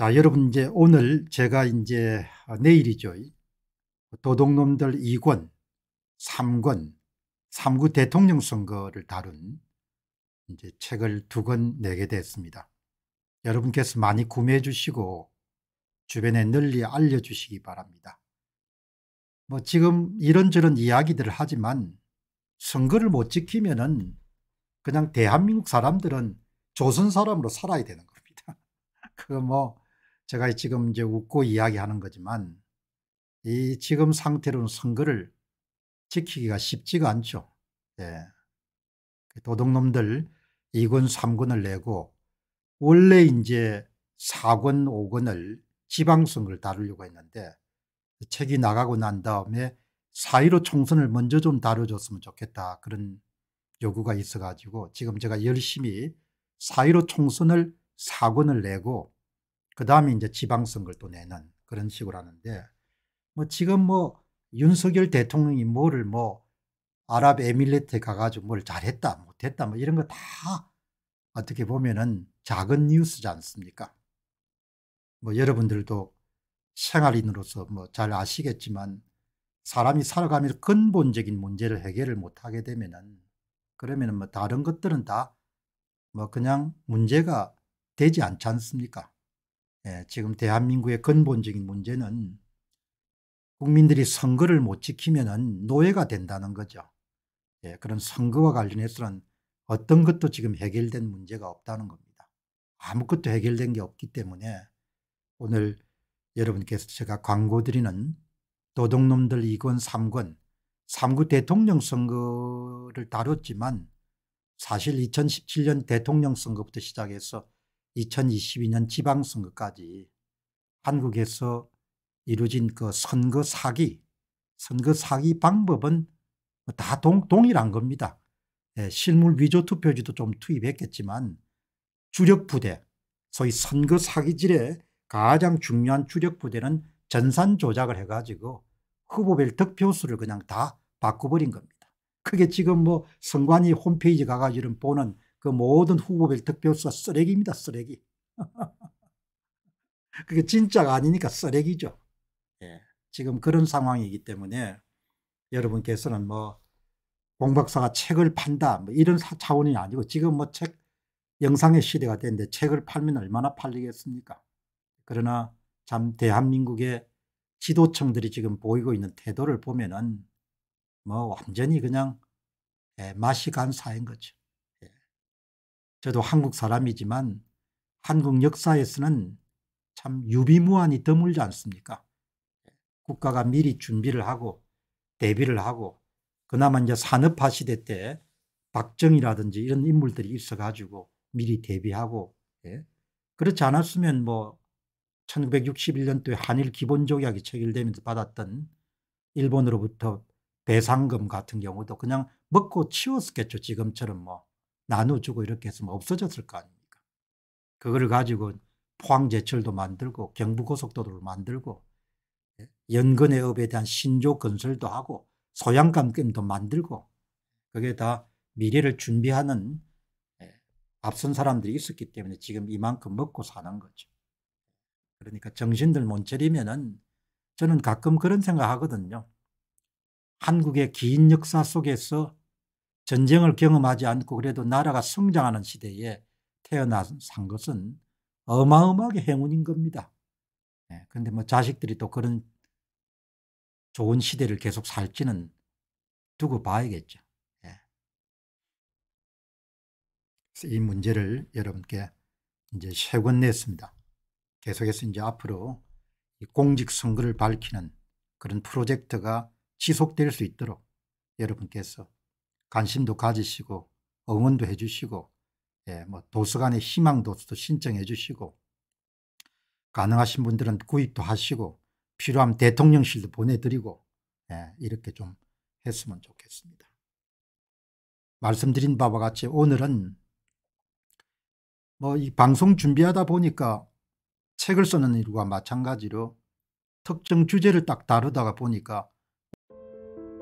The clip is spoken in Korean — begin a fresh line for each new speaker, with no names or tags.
자, 여러분 이제 오늘 제가 이제 내일이죠. 도둑놈들 2권, 3권, 3구 대통령 선거를 다룬 이제 책을 두 권 내게 됐습니다. 여러분께서 많이 구매해 주시고 주변에 널리 알려 주시기 바랍니다. 뭐 지금 이런저런 이야기들을 하지만 선거를 못 지키면은 그냥 대한민국 사람들은 조선 사람으로 살아야 되는 겁니다. 그뭐 제가 지금 이제 웃고 이야기하는 거지만 이 지금 상태로는 선거를 지키기가 쉽지가 않죠. 예. 그 도둑놈들 2권 3권을 내고 원래 이제 4권 5권을 지방선거를 다루려고 했는데 그 책이 나가고 난 다음에 4.15 총선을 먼저 좀 다뤄줬으면 좋겠다 그런 요구가 있어 가지고 지금 제가 열심히 4.15 총선을 4권을 내고 그 다음에 이제 지방선거를 또 내는 그런 식으로 하는데 뭐 지금 뭐 윤석열 대통령이 뭐를 뭐 아랍에밀리트에 가가지고 뭘 잘했다 못했다 뭐 이런 거 다 어떻게 보면은 작은 뉴스지 않습니까? 뭐 여러분들도 생활인으로서 뭐 잘 아시겠지만 사람이 살아가면서 근본적인 문제를 해결을 못하게 되면은 그러면은 뭐 다른 것들은 다 뭐 그냥 문제가 되지 않지 않습니까? 예, 지금 대한민국의 근본적인 문제는 국민들이 선거를 못 지키면 노예가 된다는 거죠. 예, 그런 선거와 관련해서는 어떤 것도 지금 해결된 문제가 없다는 겁니다. 아무것도 해결된 게 없기 때문에 오늘 여러분께서 제가 광고 드리는 도둑놈들 2권 3권 3구 대통령 선거를 다뤘지만 사실 2017년 대통령 선거부터 시작해서 2022년 지방선거까지 한국에서 이루어진 그 선거 사기, 선거 사기 방법은 다 동, 동일한 겁니다. 예, 실물 위조 투표지도 좀 투입했겠지만 주력 부대, 소위 선거 사기질의 가장 중요한 주력 부대는 전산 조작을 해가지고 후보별 득표수를 그냥 다 바꿔버린 겁니다. 그게 지금 뭐 선관위 홈페이지 가가지고 보는 그 모든 후보별 득표수가 쓰레기입니다. 쓰레기. 그게 진짜가 아니니까 쓰레기죠. 예. 지금 그런 상황이기 때문에 여러분께서는 뭐 공박사가 책을 판다 뭐 이런 차원이 아니고 지금 뭐 책 영상의 시대가 됐는데 책을 팔면 얼마나 팔리겠습니까? 그러나 참 대한민국의 지도층들이 지금 보이고 있는 태도를 보면은 뭐 완전히 그냥 예, 맛이 간 사인 거죠. 저도 한국 사람이지만 한국 역사에서는 참 유비무환이 드물지 않습니까? 국가가 미리 준비를 하고 대비를 하고 그나마 이제 산업화 시대 때 박정희라든지 이런 인물들이 있어가지고 미리 대비하고 예? 그렇지 않았으면 뭐 1961년도에 한일 기본조약이 체결되면서 받았던 일본으로부터 배상금 같은 경우도 그냥 먹고 치웠었겠죠. 지금처럼 뭐 나눠주고 이렇게 했으면 없어졌을 거 아닙니까. 그걸 가지고 포항제철도 만들고 경부고속도로를 만들고 예, 연근해업에 대한 신조 건설도 하고 소양감gem도 만들고 그게 다 미래를 준비하는 예, 앞선 사람들이 있었기 때문에 지금 이만큼 먹고 사는 거죠. 그러니까 정신들 못 차리면은 저는 가끔 그런 생각하거든요. 한국의 긴 역사 속에서 전쟁을 경험하지 않고 그래도 나라가 성장하는 시대에 태어난 것은 어마어마하게 행운인 겁니다. 그런데 네, 뭐 자식들이 또 그런 좋은 시대를 계속 살지는 두고 봐야겠죠. 네. 이 문제를 여러분께 이제 세권 냈습니다. 계속해서 이제 앞으로 공직선거를 밝히는 그런 프로젝트가 지속될 수 있도록 여러분께서 관심도 가지시고 응원도 해 주시고 예, 뭐 도서관의 희망도서도 신청해 주시고 가능하신 분들은 구입도 하시고 필요하면 대통령실도 보내드리고 예, 이렇게 좀 했으면 좋겠습니다. 말씀드린 바와 같이 오늘은 뭐 이 방송 준비하다 보니까 책을 쓰는 일과 마찬가지로 특정 주제를 딱 다루다가 보니까